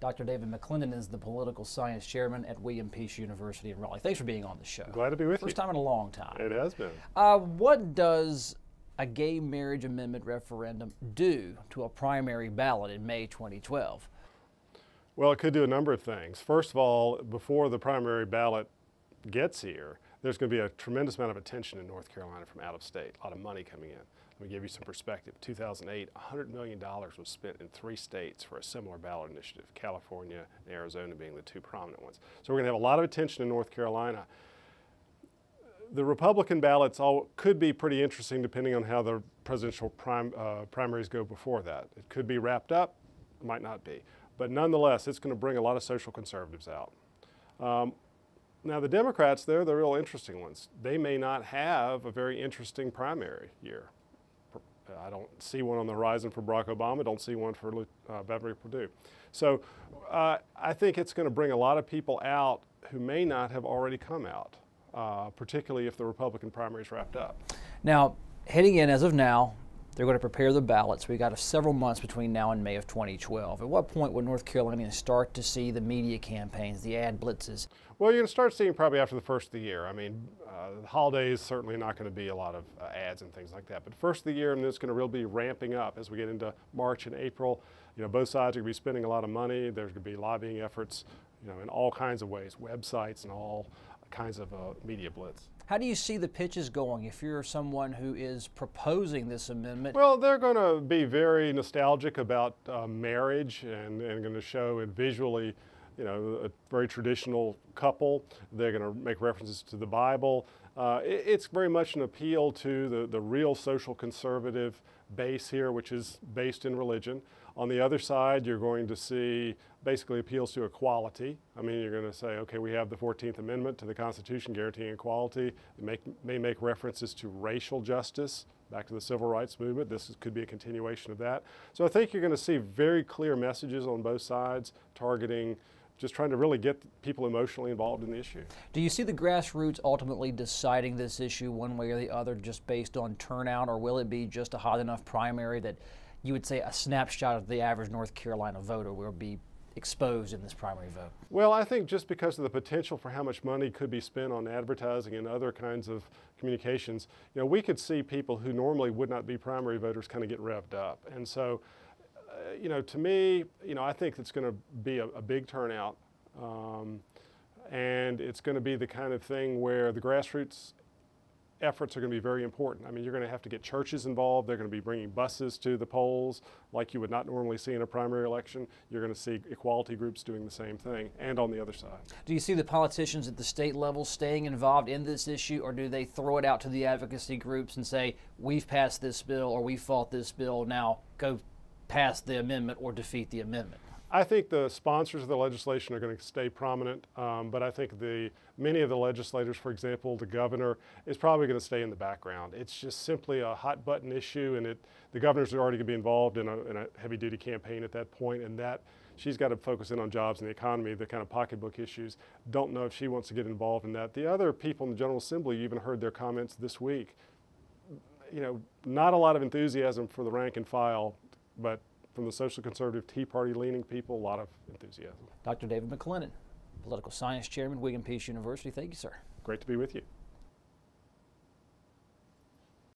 Dr. David McLennan is the political science chairman at William Peace University in Raleigh. Thanks for being on the show. Glad to be with First you. First time in a long time. It has been. Uh, what does a gay marriage amendment referendum do to a primary ballot in May 2012? Well, it could do a number of things. First of all, before the primary ballot gets here, there's going to be a tremendous amount of attention in North Carolina from out of state, a lot of money coming in. Let me give you some perspective. 2008, $100 million was spent in three states for a similar ballot initiative, California and Arizona being the two prominent ones. So we're going to have a lot of attention in North Carolina. The Republican ballots all could be pretty interesting depending on how the presidential prim, uh, primaries go before that. It could be wrapped up, might not be. But nonetheless, it's going to bring a lot of social conservatives out. Um, now, the Democrats, they're the real interesting ones. They may not have a very interesting primary year. I don't see one on the horizon for Barack Obama. Don't see one for uh, Beverly Perdue. So uh, I think it's going to bring a lot of people out who may not have already come out, uh, particularly if the Republican primary is wrapped up. Now, heading in as of now, they're going to prepare the ballots. We've got several months between now and May of 2012. At what point would North Carolina start to see the media campaigns, the ad blitzes? Well, you're going to start seeing probably after the first of the year. I mean, uh, the holidays certainly not going to be a lot of uh, ads and things like that. But first of the year, and then it's going to really be ramping up as we get into March and April. You know, both sides are going to be spending a lot of money. There's going to be lobbying efforts, you know, in all kinds of ways, websites and all kinds of uh, media blitz. How do you see the pitches going if you're someone who is proposing this amendment? Well, they're going to be very nostalgic about uh, marriage and, and going to show it visually, you know, a very traditional couple. They're going to make references to the Bible. Uh, it, it's very much an appeal to the, the real social conservative base here, which is based in religion. On the other side, you're going to see basically appeals to equality. I mean, you're going to say, okay, we have the 14th Amendment to the Constitution guaranteeing equality. It make, may make references to racial justice, back to the civil rights movement. This is, could be a continuation of that. So I think you're going to see very clear messages on both sides targeting just trying to really get people emotionally involved in the issue. Do you see the grassroots ultimately deciding this issue one way or the other just based on turnout, or will it be just a hot enough primary that you would say a snapshot of the average North Carolina voter will be exposed in this primary vote? Well, I think just because of the potential for how much money could be spent on advertising and other kinds of communications, you know, we could see people who normally would not be primary voters kind of get revved up. And so you know, to me, you know, I think it's going to be a, a, big turnout. Um, and it's going to be the kind of thing where the grassroots efforts are going to be very important. I mean, you're going to have to get churches involved. They're going to be bringing buses to the polls like you would not normally see in a primary election. You're going to see equality groups doing the same thing and on the other side. Do you see the politicians at the state level staying involved in this issue or do they throw it out to the advocacy groups and say, we've passed this bill or we fought this bill, now go pass the amendment or defeat the amendment? I think the sponsors of the legislation are going to stay prominent, um, but I think the many of the legislators, for example, the governor, is probably going to stay in the background. It's just simply a hot button issue, and it the governor's already going to be involved in a, in a heavy duty campaign at that point, and that she's got to focus in on jobs and the economy, the kind of pocketbook issues. Don't know if she wants to get involved in that. The other people in the General Assembly, you even heard their comments this week. You know, not a lot of enthusiasm for the rank and file, but from the social conservative Tea Party leaning people, a lot of enthusiasm. Dr. David McLennan, political science chairman, William Peace University. Thank you, sir. Great to be with you.